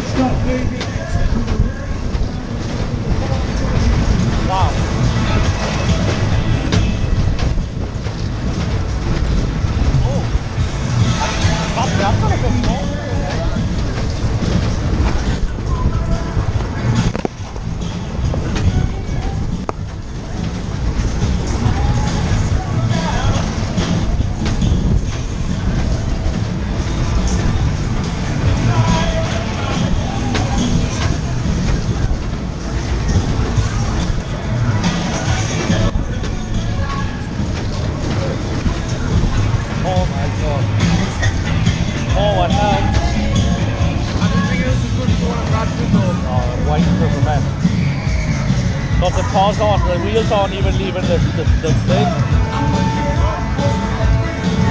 stop stuff, baby. uh, white Superman. But the cars aren't, the wheels aren't even leaving the, the, the thing.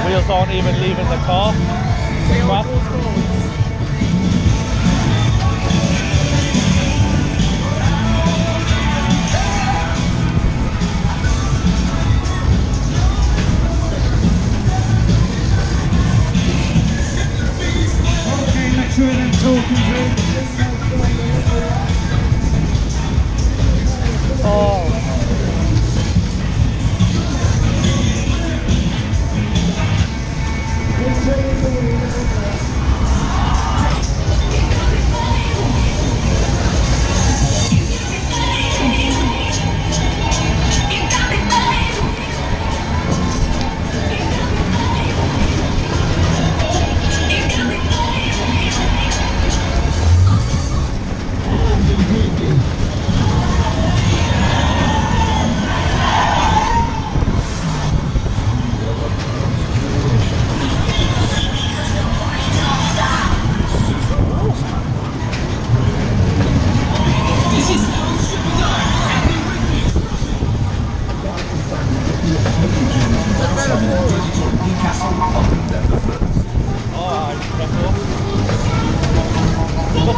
Wheels aren't even leaving the car. The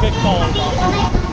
At cold.